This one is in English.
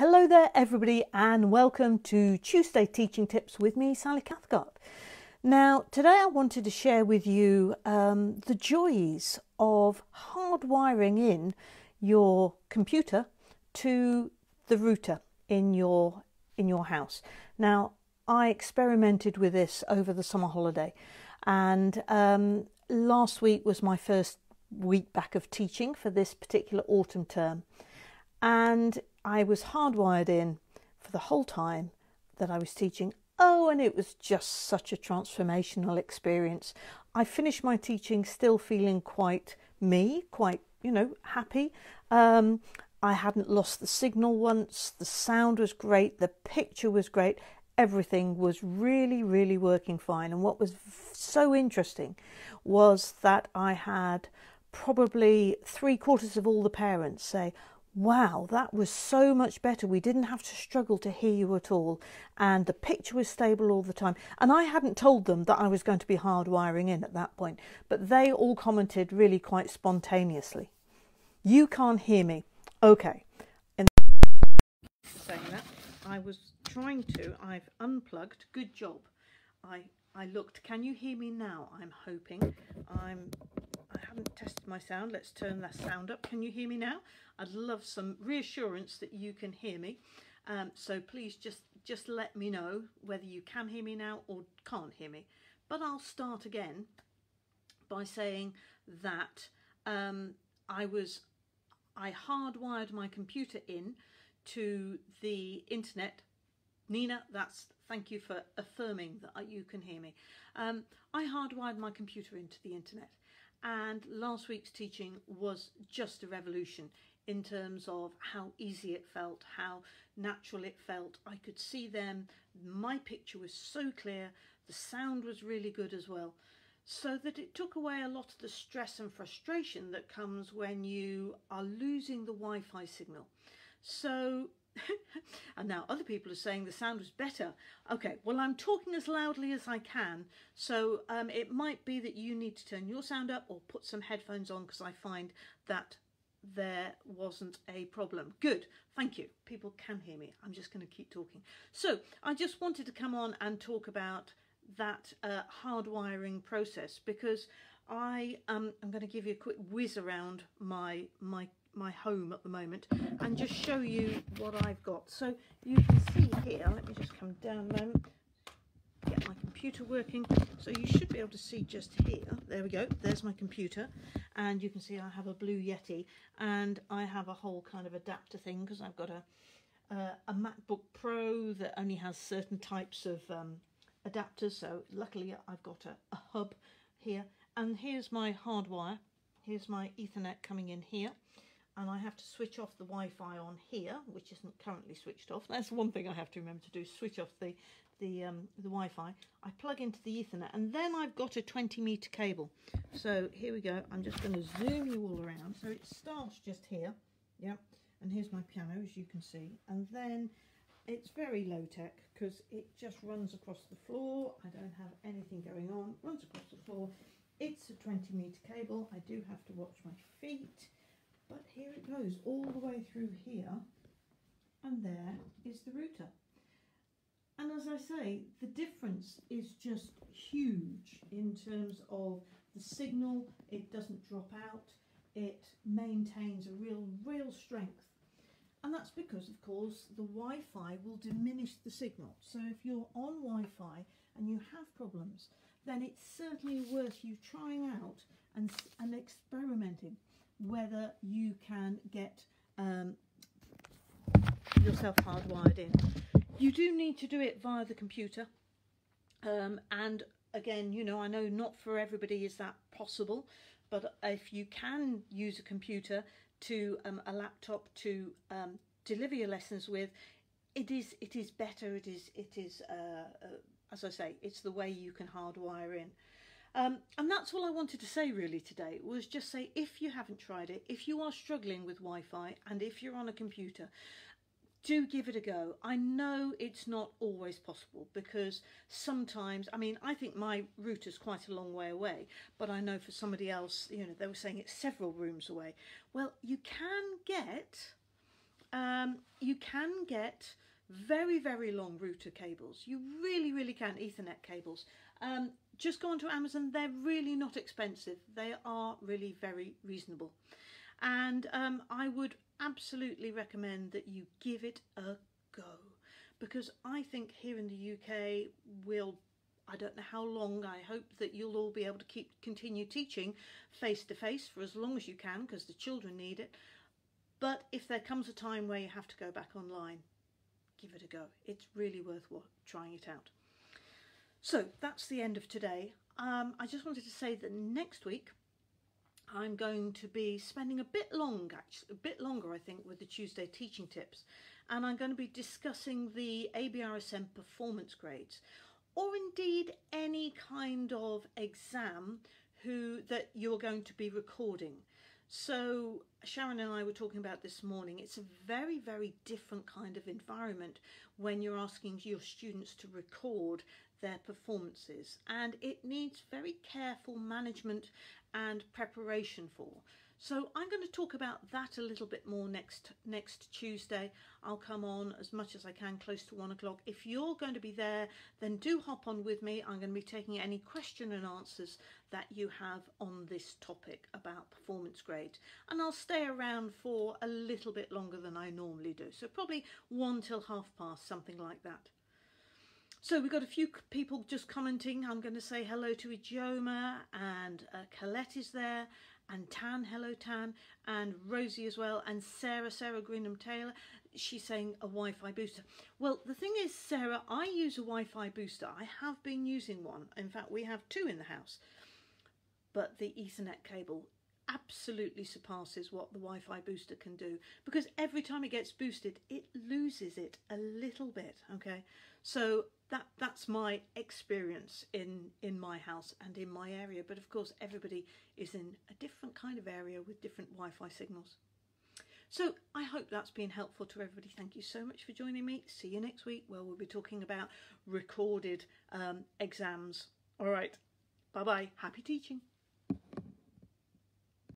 Hello there, everybody, and welcome to Tuesday Teaching Tips with me, Sally Cathcart. Now, today I wanted to share with you um, the joys of hardwiring in your computer to the router in your in your house. Now, I experimented with this over the summer holiday, and um, last week was my first week back of teaching for this particular autumn term, and I was hardwired in for the whole time that I was teaching. Oh, and it was just such a transformational experience. I finished my teaching still feeling quite me, quite, you know, happy. Um, I hadn't lost the signal once, the sound was great, the picture was great, everything was really, really working fine. And what was so interesting was that I had probably three quarters of all the parents say, Wow, that was so much better. We didn't have to struggle to hear you at all, and the picture was stable all the time. And I hadn't told them that I was going to be hardwiring in at that point, but they all commented really quite spontaneously. You can't hear me. Okay. And saying that, I was trying to. I've unplugged. Good job. I I looked. Can you hear me now? I'm hoping. I'm I haven't tested my sound. Let's turn that sound up. Can you hear me now? I'd love some reassurance that you can hear me. Um, so please just, just let me know whether you can hear me now or can't hear me. But I'll start again by saying that um, I was, I hardwired my computer in to the internet. Nina, that's thank you for affirming that you can hear me. Um, I hardwired my computer into the internet and last week's teaching was just a revolution in terms of how easy it felt, how natural it felt. I could see them, my picture was so clear, the sound was really good as well. So that it took away a lot of the stress and frustration that comes when you are losing the Wi-Fi signal. So and now other people are saying the sound was better. Okay, well I'm talking as loudly as I can, so um, it might be that you need to turn your sound up or put some headphones on because I find that there wasn't a problem. Good, thank you. People can hear me. I'm just going to keep talking. So I just wanted to come on and talk about that uh, hardwiring process because I um, I'm going to give you a quick whiz around my my my home at the moment and just show you what I've got. So you can see here, let me just come down a moment, get my computer working. So you should be able to see just here, there we go, there's my computer. And you can see I have a Blue Yeti and I have a whole kind of adapter thing because I've got a, uh, a MacBook Pro that only has certain types of um, adapters. So luckily I've got a, a hub here. And here's my hardwire. Here's my Ethernet coming in here and I have to switch off the Wi-Fi on here, which isn't currently switched off. That's one thing I have to remember to do, switch off the, the, um, the Wi-Fi. I plug into the Ethernet, and then I've got a 20 metre cable. So here we go. I'm just going to zoom you all around. So it starts just here, yeah, and here's my piano, as you can see. And then it's very low tech because it just runs across the floor. I don't have anything going on. Runs across the floor. It's a 20 metre cable. I do have to watch my feet but here it goes all the way through here and there is the router. And as I say, the difference is just huge in terms of the signal, it doesn't drop out, it maintains a real, real strength. And that's because, of course, the Wi-Fi will diminish the signal. So if you're on Wi-Fi and you have problems, then it's certainly worth you trying out and, and experimenting whether you can get um, yourself hardwired in. You do need to do it via the computer. Um, and again, you know, I know not for everybody is that possible, but if you can use a computer to um, a laptop to um, deliver your lessons with, it is it is better. It is it is uh, uh, as I say, it's the way you can hardwire in. Um, and that's all I wanted to say really today was just say if you haven't tried it, if you are struggling with Wi-Fi and if you're on a computer, do give it a go. I know it's not always possible because sometimes, I mean, I think my router's quite a long way away, but I know for somebody else, you know, they were saying it's several rooms away. Well, you can get um, you can get very, very long router cables. You really, really can, Ethernet cables. Um, just go onto Amazon, they're really not expensive. They are really very reasonable. And um, I would absolutely recommend that you give it a go because I think here in the UK we'll I don't know how long. I hope that you'll all be able to keep continue teaching face to face for as long as you can because the children need it. But if there comes a time where you have to go back online, give it a go. It's really worth trying it out. So that's the end of today. Um, I just wanted to say that next week I'm going to be spending a bit long, actually, a bit longer, I think, with the Tuesday teaching tips, and I'm going to be discussing the ABRSM performance grades, or indeed any kind of exam who that you're going to be recording. So Sharon and I were talking about this morning. It's a very, very different kind of environment when you're asking your students to record their performances and it needs very careful management and preparation for. So I'm going to talk about that a little bit more next next Tuesday. I'll come on as much as I can close to one o'clock. If you're going to be there, then do hop on with me. I'm going to be taking any question and answers that you have on this topic about performance grades. And I'll stay around for a little bit longer than I normally do. So probably one till half past, something like that. So we've got a few people just commenting. I'm going to say hello to Idioma and uh, Colette is there and Tan, hello Tan, and Rosie as well, and Sarah, Sarah Greenham Taylor. She's saying a Wi-Fi booster. Well, the thing is, Sarah, I use a Wi-Fi booster. I have been using one. In fact, we have two in the house. But the Ethernet cable absolutely surpasses what the Wi-Fi booster can do because every time it gets boosted it loses it a little bit okay so that that's my experience in in my house and in my area but of course everybody is in a different kind of area with different Wi-Fi signals so I hope that's been helpful to everybody. Thank you so much for joining me. See you next week where we'll be talking about recorded um, exams. All right. Bye bye. Happy teaching.